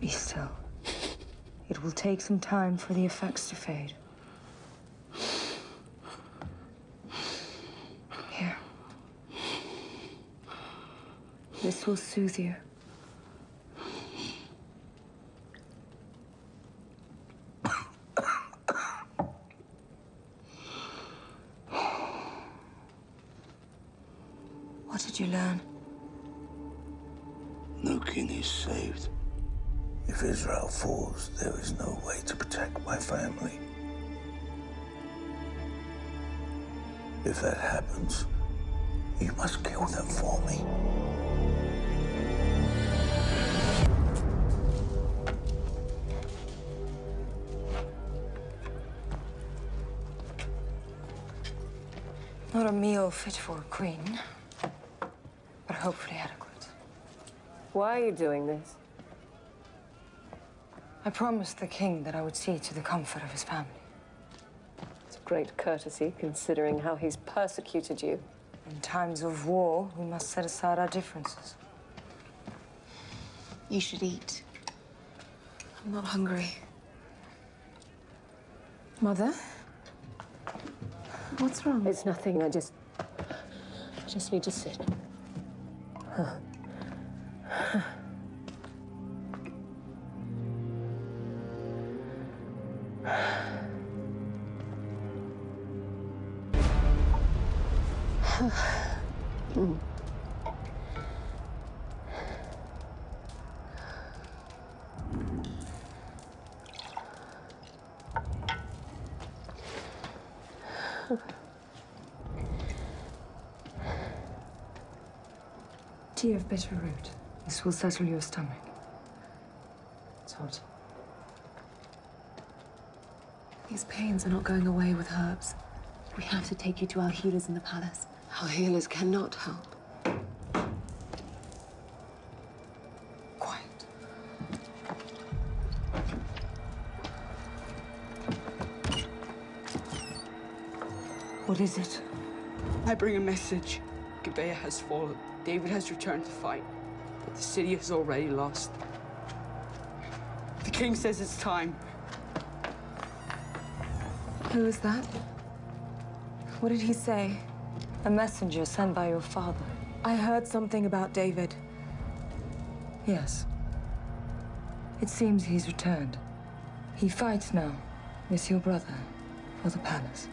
Be still. It will take some time for the effects to fade. Here. This will soothe you. What did you learn? No king is saved. If Israel falls, there is no way to protect my family. If that happens, you must kill them for me. Not a meal fit for a queen, but hopefully adequate. Why are you doing this? I promised the king that I would see to the comfort of his family. It's a great courtesy, considering how he's persecuted you. In times of war, we must set aside our differences. You should eat. I'm not hungry. Mother? What's wrong? It's nothing. I just. I just need to sit. Tea of bitter root. This will settle your stomach. It's hot. These pains are not going away with herbs. We have to take you to our healers in the palace. Our healers cannot help. Quiet. What is it? I bring a message. Gibeah has fallen. David has returned to fight, but the city is already lost. The king says it's time. Who is that? What did he say? A messenger sent by your father. I heard something about David. Yes. It seems he's returned. He fights now with your brother for the palace.